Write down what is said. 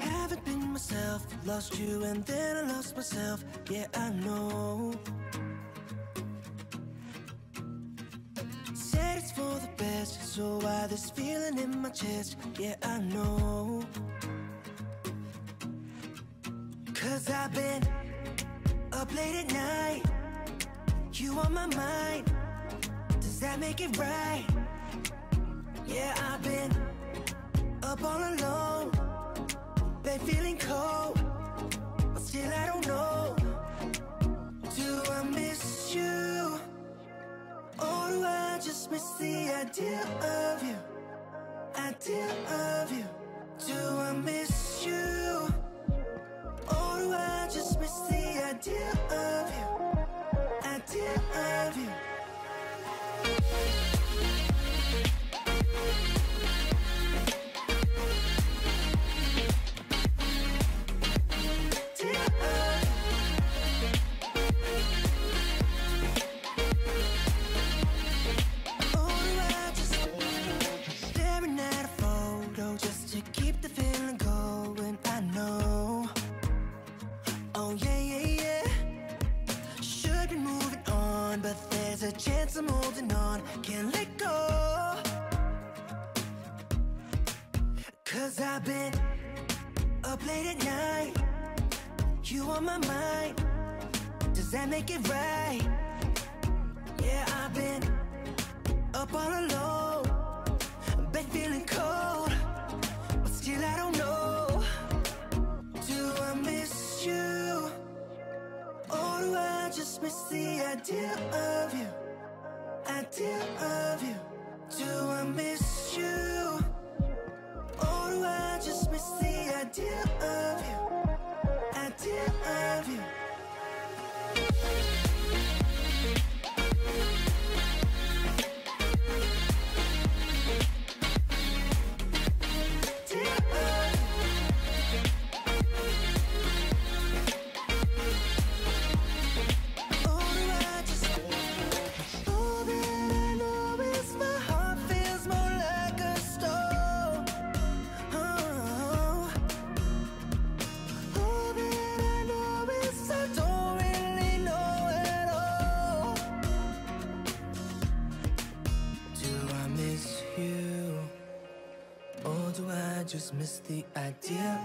Haven't been myself, lost you and then I lost myself. Yeah, I know. Said it's for the best, so why this feeling in my chest? Yeah, I know. Cause I've been up late at night. You on my mind. Does that make it right? Yeah, I've been up all alone. Been feeling cold. But still, I don't know. Do I miss you? Or do I just miss the idea of you? Idea of you. Do I miss Can't let go. Cause I've been up late at night. You on my mind. Does that make it right? Yeah, I've been up all alone. Been feeling cold, but still I don't know. Do I miss you? Or do I just miss the idea of the idea do I just miss the idea